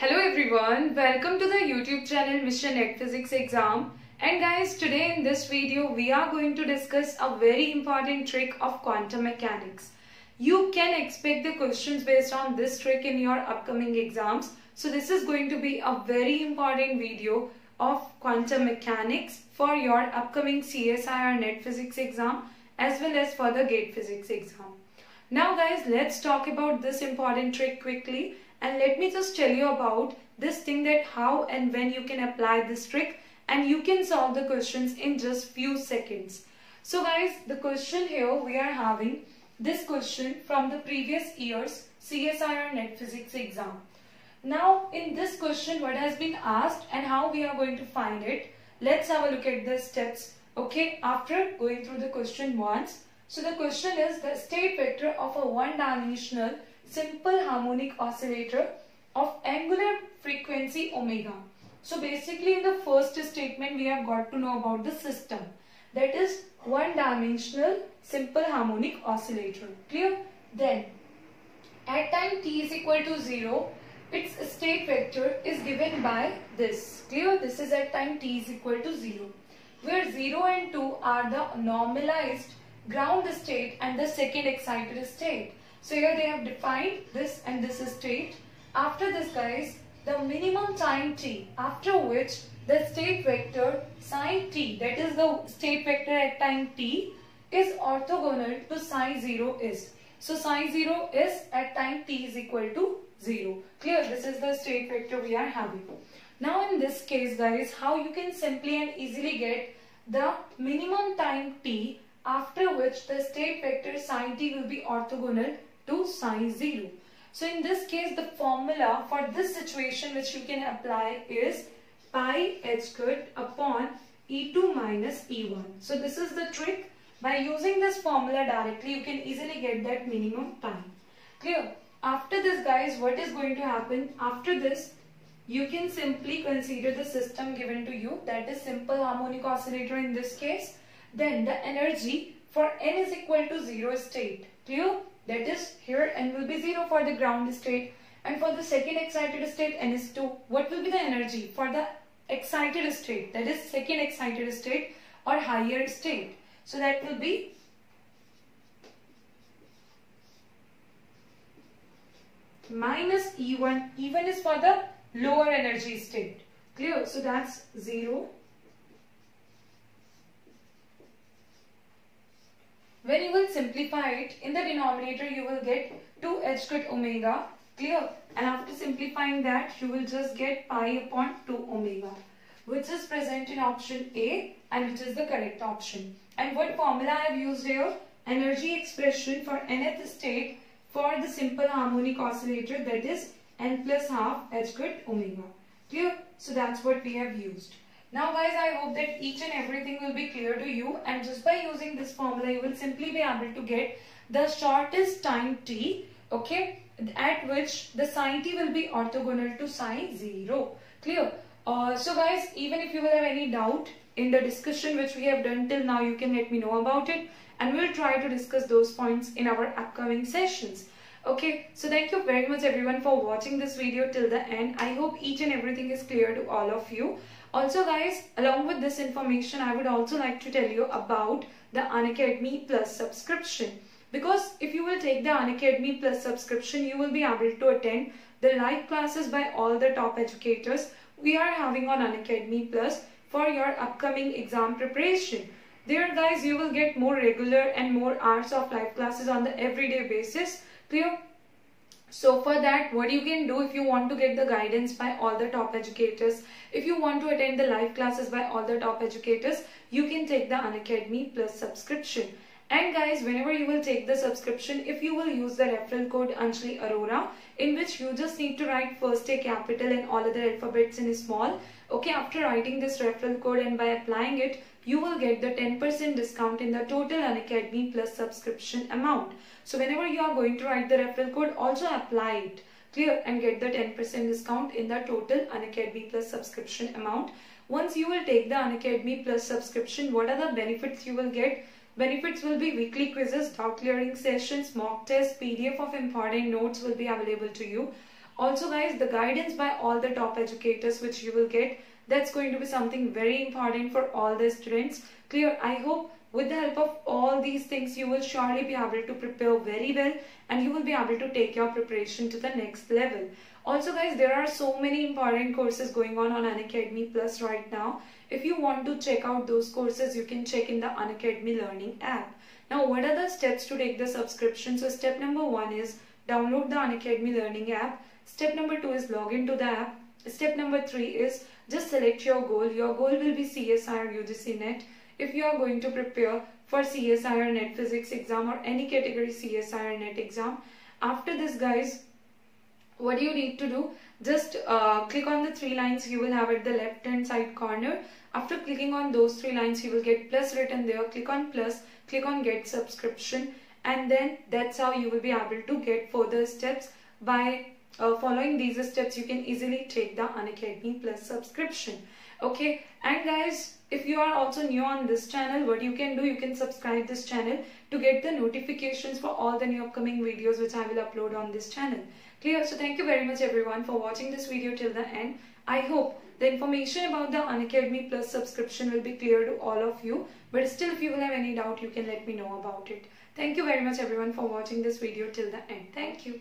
Hello everyone, welcome to the YouTube channel Mission Net Physics Exam. And guys, today in this video, we are going to discuss a very important trick of quantum mechanics. You can expect the questions based on this trick in your upcoming exams. So this is going to be a very important video of quantum mechanics for your upcoming CSIR Net Physics exam as well as for the GATE Physics exam. Now guys, let's talk about this important trick quickly and let me just tell you about this thing that how and when you can apply this trick and you can solve the questions in just few seconds. So guys, the question here we are having this question from the previous year's CSIR Net Physics exam. Now in this question what has been asked and how we are going to find it, let's have a look at the steps. Okay, after going through the question once. So the question is the state vector of a one-dimensional simple harmonic oscillator of angular frequency omega. So basically in the first statement we have got to know about the system that is one dimensional simple harmonic oscillator. Clear? Then at time t is equal to 0 its state vector is given by this. Clear? This is at time t is equal to 0 where 0 and 2 are the normalized ground state and the second excited state. So here they have defined this and this is state. After this guys, the minimum time t after which the state vector psi t that is the state vector at time t is orthogonal to psi 0 is. So psi 0 is at time t is equal to 0. Clear? This is the state vector we are having. Now in this case guys, how you can simply and easily get the minimum time t after which the state vector psi t will be orthogonal to psi 0. So in this case, the formula for this situation which you can apply is pi h cut upon E2 minus E1. So this is the trick. By using this formula directly, you can easily get that minimum time. Clear? After this guys, what is going to happen? After this, you can simply consider the system given to you. That is simple harmonic oscillator in this case. Then the energy for n is equal to 0 state. Clear? That is here n will be 0 for the ground state and for the second excited state n is 2. What will be the energy for the excited state that is second excited state or higher state. So that will be minus E1. E1 is for the lower energy state. Clear? So that's 0 When you will simplify it, in the denominator you will get 2 h cut omega. Clear? And after simplifying that, you will just get pi upon 2 omega. Which is present in option A and which is the correct option. And what formula I have used here? Energy expression for nth state for the simple harmonic oscillator that is n plus half h cut omega. Clear? So that's what we have used. Now guys, I hope that each and everything will be clear to you and just by using this formula, you will simply be able to get the shortest time t, okay, at which the psi t will be orthogonal to psi 0. Clear? Uh, so guys, even if you will have any doubt in the discussion which we have done till now, you can let me know about it and we'll try to discuss those points in our upcoming sessions. Okay, so thank you very much everyone for watching this video till the end. I hope each and everything is clear to all of you. Also guys, along with this information, I would also like to tell you about the Unacademy Plus subscription. Because if you will take the Unacademy Plus subscription, you will be able to attend the live classes by all the top educators we are having on Unacademy Plus for your upcoming exam preparation. There guys, you will get more regular and more hours of live classes on the everyday basis. Clear? So for that, what you can do if you want to get the guidance by all the top educators, if you want to attend the live classes by all the top educators, you can take the Unacademy Plus subscription. And guys, whenever you will take the subscription, if you will use the referral code Anjali Arora, in which you just need to write first A capital and all other alphabets in small. Okay, after writing this referral code and by applying it, you will get the 10% discount in the total Unacademy Plus subscription amount. So whenever you are going to write the referral code, also apply it. Clear and get the 10% discount in the total Unacademy Plus subscription amount. Once you will take the Unacademy Plus subscription, what are the benefits you will get? Benefits will be weekly quizzes, doubt clearing sessions, mock tests, PDF of important notes will be available to you. Also guys, the guidance by all the top educators which you will get, that's going to be something very important for all the students. Clear? I hope with the help of all these things, you will surely be able to prepare very well and you will be able to take your preparation to the next level. Also guys, there are so many important courses going on on Unacademy Plus right now. If you want to check out those courses, you can check in the Unacademy Learning app. Now, what are the steps to take the subscription? So step number one is download the Unacademy Learning app. Step number two is log into the app. Step number three is just select your goal. Your goal will be CSIR UGC NET. If you are going to prepare for CSIR NET Physics exam or any category CSIR NET exam, after this guys, what do you need to do? Just uh, click on the three lines you will have at the left hand side corner. After clicking on those three lines, you will get plus written there. Click on plus, click on get subscription and then that's how you will be able to get further steps by uh, following these steps you can easily take the Unacademy Plus subscription. Okay? And guys if you are also new on this channel what you can do you can subscribe this channel to get the notifications for all the new upcoming videos which I will upload on this channel. Clear? So thank you very much everyone for watching this video till the end. I hope the information about the Unacademy Plus subscription will be clear to all of you. But still if you will have any doubt you can let me know about it. Thank you very much everyone for watching this video till the end. Thank you